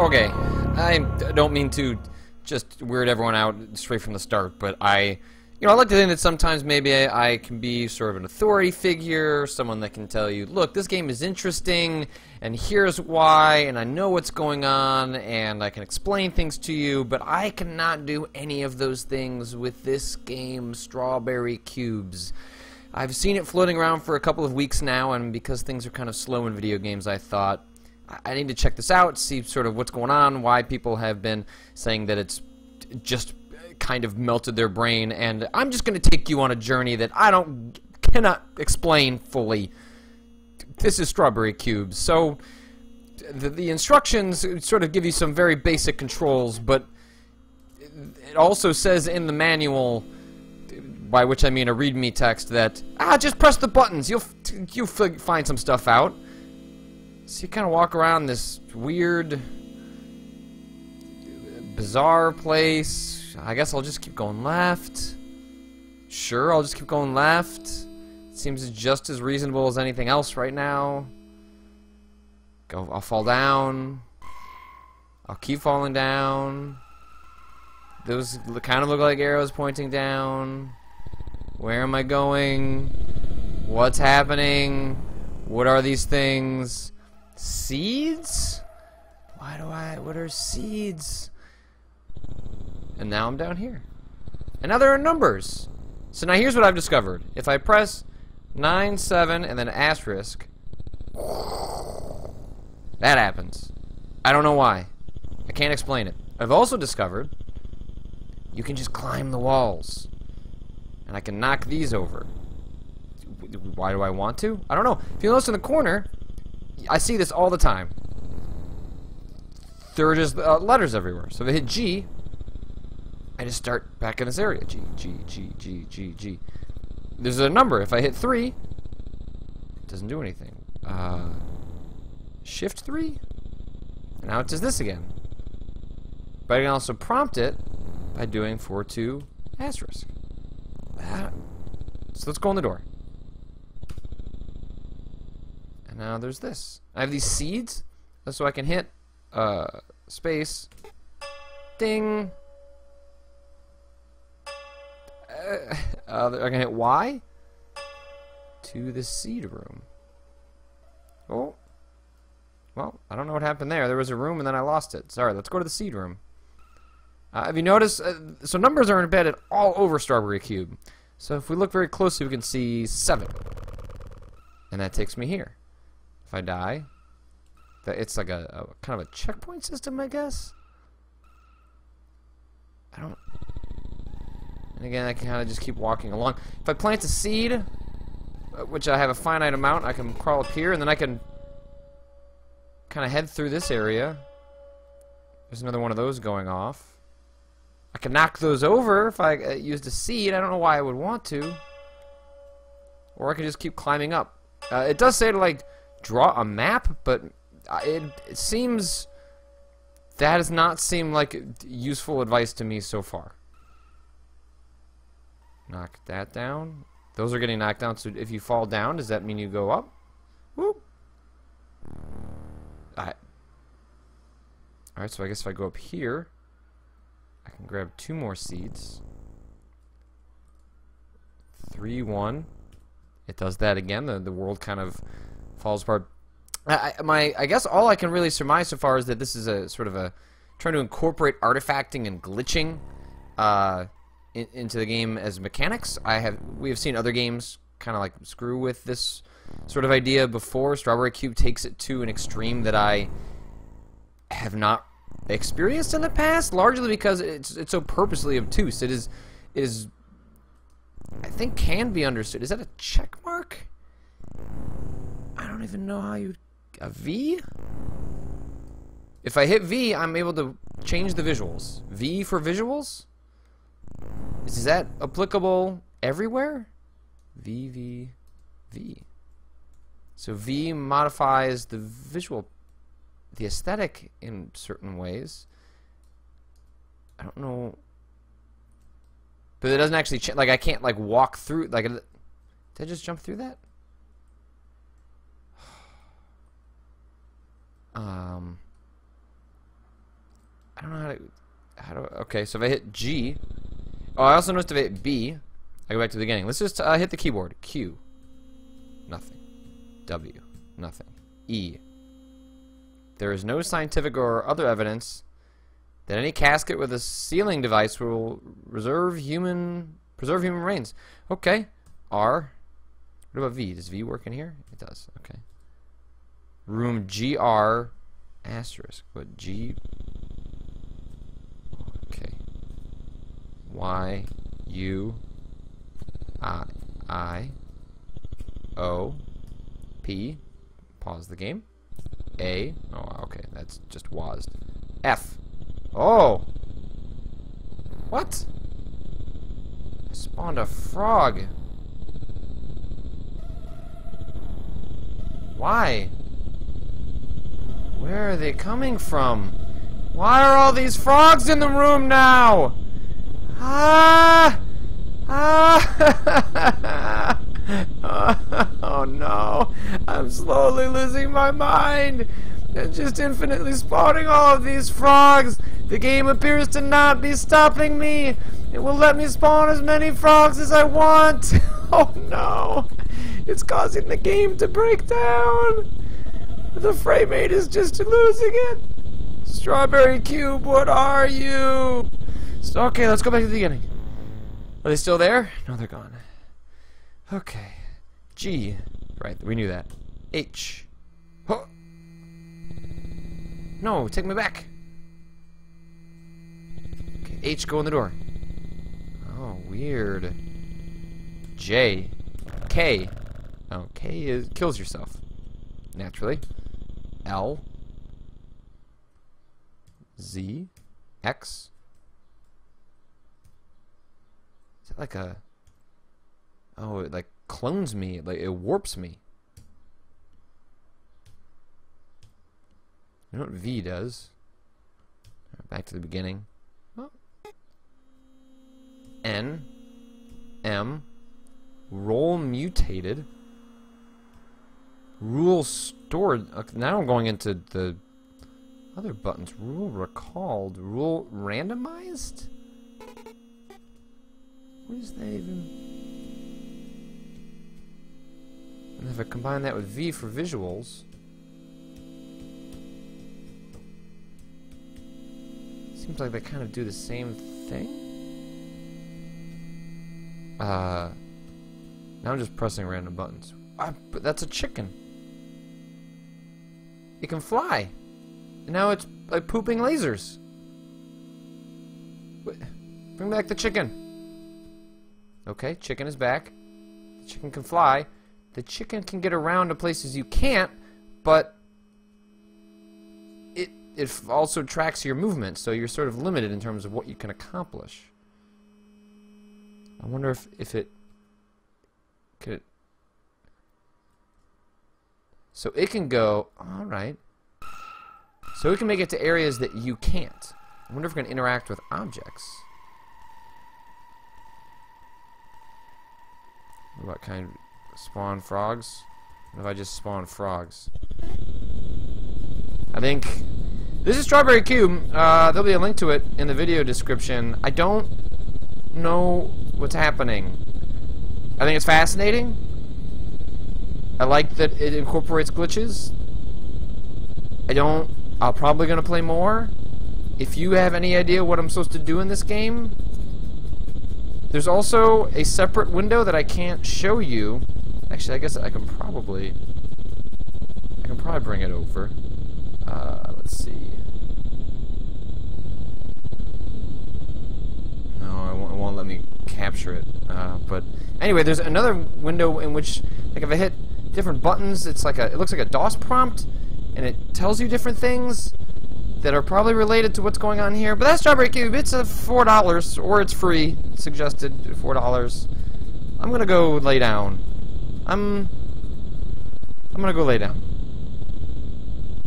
Okay, I don't mean to just weird everyone out straight from the start, but I, you know, I like to think that sometimes maybe I, I can be sort of an authority figure, someone that can tell you, look, this game is interesting, and here's why, and I know what's going on, and I can explain things to you, but I cannot do any of those things with this game, Strawberry Cubes. I've seen it floating around for a couple of weeks now, and because things are kind of slow in video games, I thought I need to check this out, see sort of what's going on, why people have been saying that it's just kind of melted their brain, and I'm just going to take you on a journey that I don't cannot explain fully. This is Strawberry Cubes, so the, the instructions sort of give you some very basic controls, but it also says in the manual by which I mean a readme text that ah just press the buttons. You'll you'll find some stuff out so you kind of walk around this weird bizarre place. I guess I'll just keep going left. Sure I'll just keep going left. Seems just as reasonable as anything else right now. Go I'll fall down. I'll keep falling down. Those kind of look like arrows pointing down. Where am I going? What's happening? What are these things? Seeds? Why do I... What are seeds? And now I'm down here. And now there are numbers. So now here's what I've discovered. If I press 9, 7, and then asterisk, that happens. I don't know why. I can't explain it. I've also discovered you can just climb the walls. And I can knock these over. Why do I want to? I don't know. If you notice in the corner, I see this all the time. There are just uh, letters everywhere. So if I hit G, I just start back in this area. G, G, G, G, G, G. There's a number. If I hit 3, it doesn't do anything. Uh, shift 3? Now it does this again. But I can also prompt it by doing 4, 2, asterisk. So let's go in the door. And now there's this. I have these seeds, so I can hit uh, space. Ding. Uh, uh, I can hit Y to the seed room. Oh. Well, I don't know what happened there. There was a room and then I lost it. Sorry, let's go to the seed room. Uh, have you noticed? Uh, so numbers are embedded all over Strawberry Cube. So if we look very closely, we can see 7. And that takes me here. If I die, that it's like a, a kind of a checkpoint system, I guess. I don't. And again, I can kind of just keep walking along. If I plant a seed, uh, which I have a finite amount, I can crawl up here, and then I can kind of head through this area. There's another one of those going off. I can knock those over if I uh, used a seed. I don't know why I would want to. Or I can just keep climbing up. Uh, it does say to, like, draw a map, but it, it seems... That does not seem like useful advice to me so far. Knock that down. Those are getting knocked down, so if you fall down, does that mean you go up? Whoop. Alright. Alright, so I guess if I go up here... I can grab two more seeds. Three, one. It does that again. The, the world kind of falls apart. I, my, I guess all I can really surmise so far is that this is a sort of a trying to incorporate artifacting and glitching uh, in, into the game as mechanics. I have we have seen other games kind of like screw with this sort of idea before. Strawberry Cube takes it to an extreme that I have not experienced in the past, largely because it's it's so purposely obtuse. It is it is I think can be understood. Is that a check mark? Don't even know how you a V? If I hit V, I'm able to change the visuals. V for visuals? Is that applicable everywhere? V, V, V. So V modifies the visual the aesthetic in certain ways. I don't know, but it doesn't actually like I can't like walk through like. Did I just jump through that? Um. I don't know how to. How do? Okay, so if I hit G, oh, I also noticed if I hit B, I go back to the beginning. Let's just uh, hit the keyboard. Q, nothing. W, nothing. E. There is no scientific or other evidence that any casket with a sealing device will reserve human preserve human remains. Okay. R. What about V? Does V work in here? It does. Okay. Room GR asterisk. but G? Okay. Y U I I O P. Pause the game. A. Oh, okay. That's just WASD. F. Oh! What? I spawned a frog. Why? Where are they coming from? Why are all these frogs in the room now? Ah! Ah! oh no! I'm slowly losing my mind! and just infinitely spawning all of these frogs. The game appears to not be stopping me. It will let me spawn as many frogs as I want. oh no. It's causing the game to break down. The frame rate is just losing it. Strawberry Cube, what are you? So, okay, let's go back to the beginning. Are they still there? No, they're gone. Okay. G. Right, we knew that. H. Huh. No, take me back. Okay, H, go in the door. Oh, weird. J. K. Oh, K is kills yourself. Naturally. L. Z. X. Is it like a... Oh, it like clones me. Like, it warps me. You know what V does? Back to the beginning. N M role mutated rule stored okay, now I'm going into the other buttons rule recalled rule randomized what is that even and if I combine that with V for visuals Seems like they kind of do the same thing. Uh, now I'm just pressing random buttons. Ah, but that's a chicken. It can fly. And now it's like pooping lasers. Bring back the chicken. Okay, chicken is back. The chicken can fly. The chicken can get around to places you can't, but it it also tracks your movement, so you're sort of limited in terms of what you can accomplish. I wonder if, if it could... So it can go, alright. So it can make it to areas that you can't. I wonder if it can interact with objects. What kind of spawn frogs? What if I just spawn frogs? I think this is Strawberry Cube. Uh, there'll be a link to it in the video description. I don't know what's happening. I think it's fascinating. I like that it incorporates glitches. I don't... I'm probably going to play more. If you have any idea what I'm supposed to do in this game, there's also a separate window that I can't show you. Actually, I guess I can probably... I can probably bring it over. Uh, let's see. No, it won't, it won't let me capture it. Uh, but anyway, there's another window in which, like, if I hit different buttons, it's like a, it looks like a DOS prompt, and it tells you different things that are probably related to what's going on here. But that's Strawberry Cube. It's a four dollars, or it's free. Suggested four dollars. I'm gonna go lay down. I'm. I'm gonna go lay down.